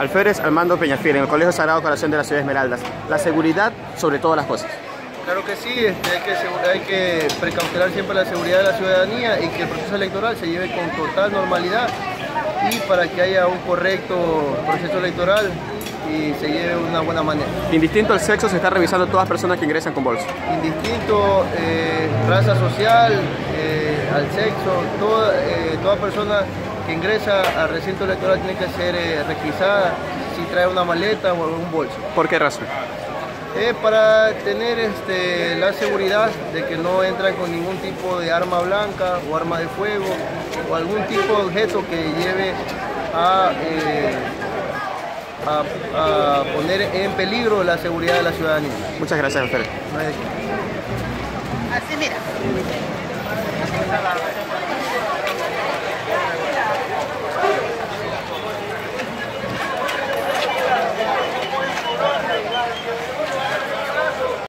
Alférez Armando Peñafiel, en el Colegio Sagrado Corazón de la Ciudad de Esmeraldas. La seguridad sobre todas las cosas. Claro que sí, este, hay, que, hay que precautelar siempre la seguridad de la ciudadanía y que el proceso electoral se lleve con total normalidad y para que haya un correcto proceso electoral y se lleve de una buena manera. Indistinto al sexo, se está revisando todas las personas que ingresan con bolsa. Indistinto, eh, raza social, eh, al sexo, toda, eh, toda persona que ingresa al recinto electoral tiene que ser requisada si trae una maleta o un bolso. ¿Por qué razón? para tener este, la seguridad de que no entran con ningún tipo de arma blanca o arma de fuego o algún tipo de objeto que lleve a, eh, a, poner en peligro la seguridad de la ciudadanía. Muchas gracias, Alfredo. Así mira.